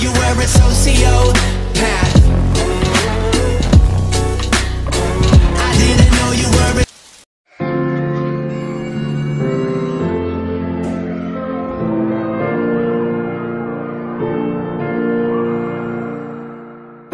you were a sociopath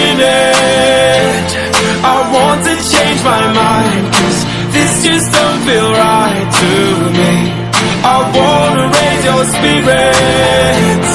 minute. I want to change my mind Cause this just don't feel right to me. I wanna raise your spirits